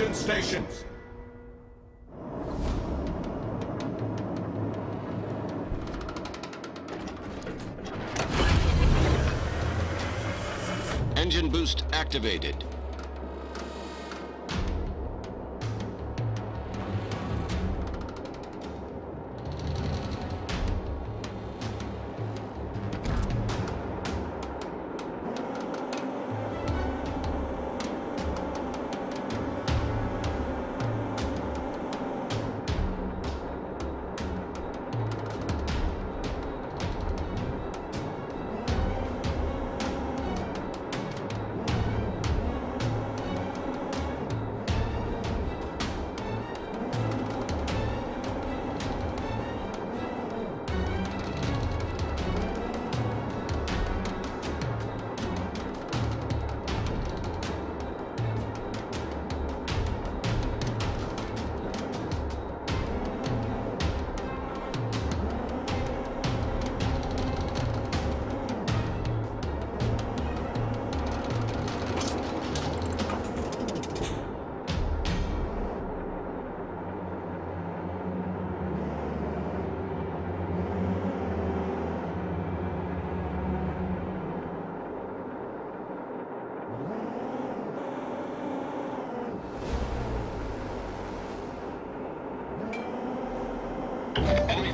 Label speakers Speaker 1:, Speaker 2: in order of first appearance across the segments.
Speaker 1: Attention stations!
Speaker 2: Engine boost activated.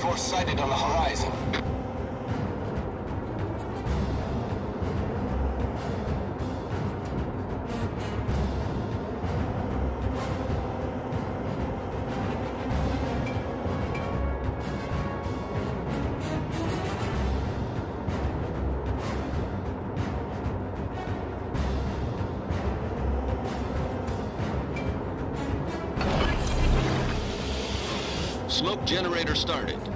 Speaker 3: Force sighted on the horizon.
Speaker 2: Smoke generator started.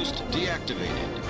Speaker 2: Boost deactivated.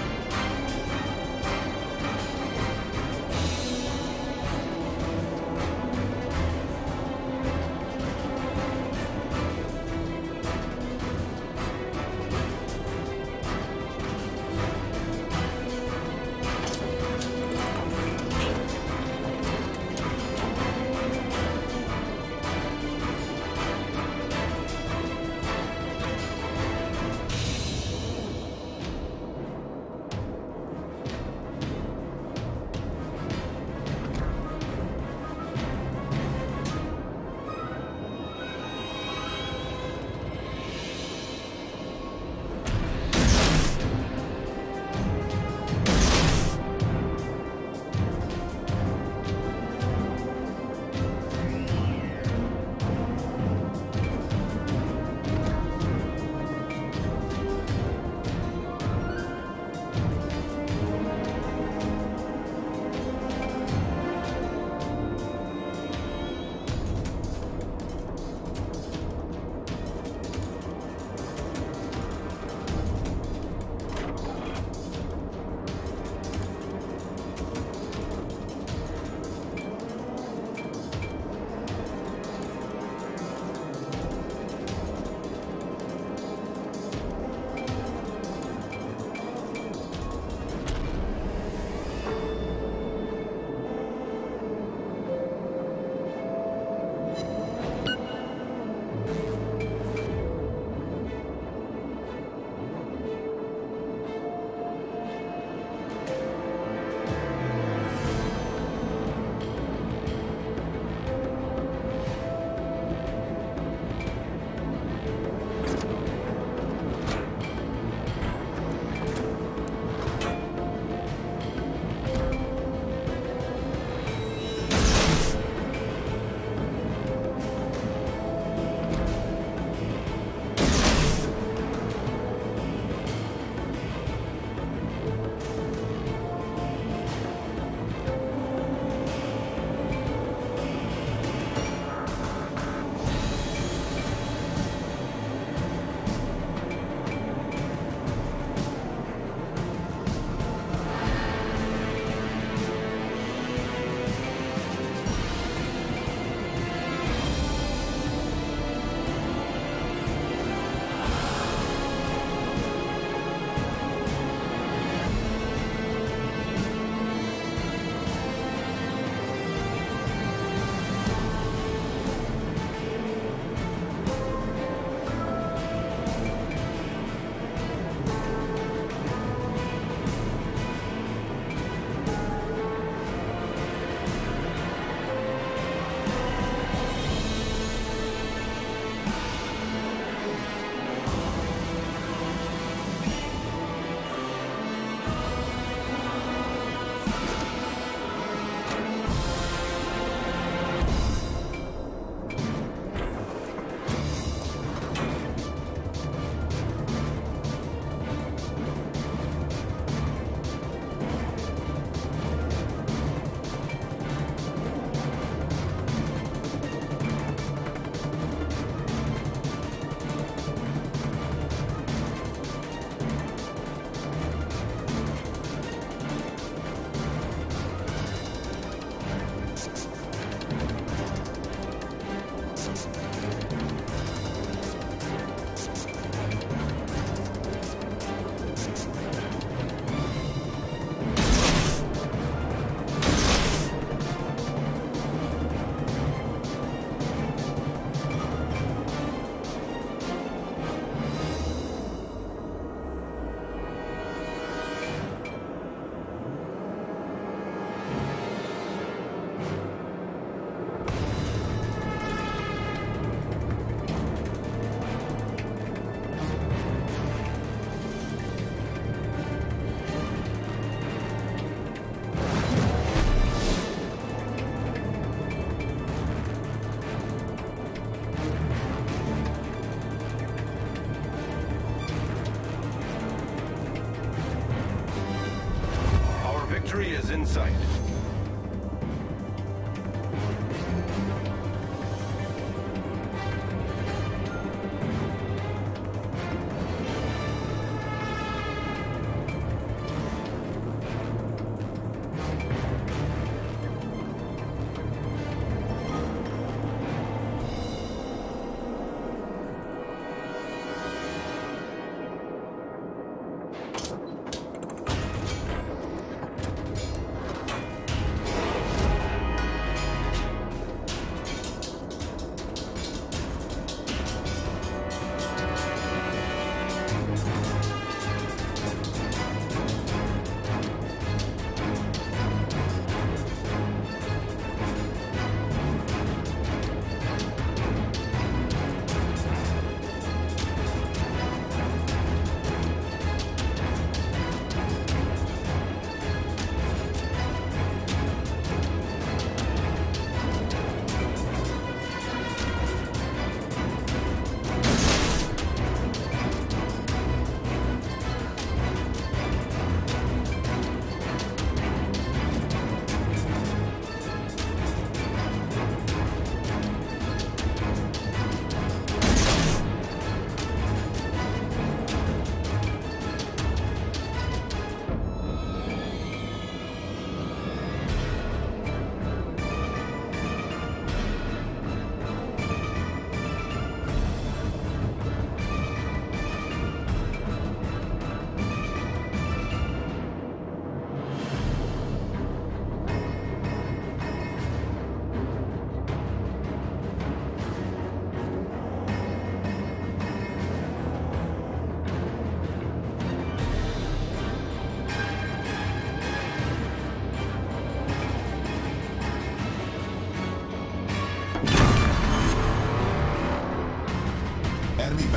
Speaker 3: In sight.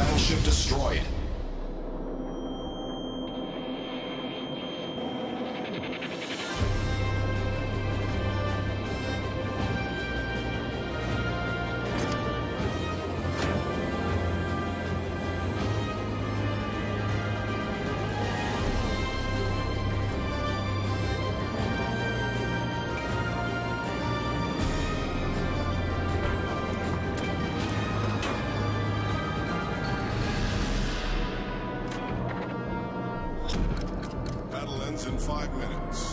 Speaker 1: Battleship destroyed.
Speaker 4: In five minutes.